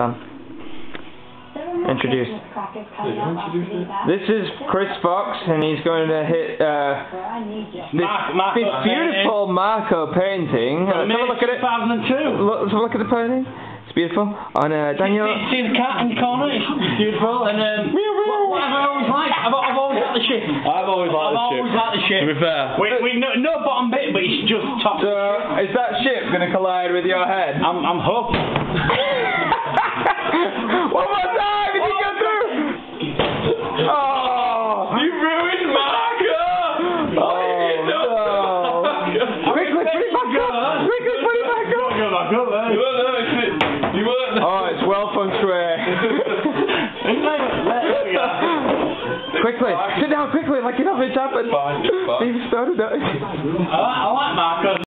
Sam. Introduce. This is Chris Fox, and he's going to hit uh, this, Mark- this beautiful Marco painting. Uh, let's have a look at it. 2002. Look, let's have a look at the painting. It's beautiful. On uh, Daniel. See, see the cat in the corner? It's beautiful. And um, what, what have I always liked? I've, I've always liked the ship. I've always liked I've the ship. liked the ship. To be fair. We, we no, no bottom bit, but it's just top. So, is that ship going to collide with your head? I'm, I'm hoping. Back up there. You weren't there, it's- you weren't there. Oh, it's well feng shui. There we go. quickly, sit down quickly, like you know it's happened. Fine, it's fine. You've started it. I like, I like Marco.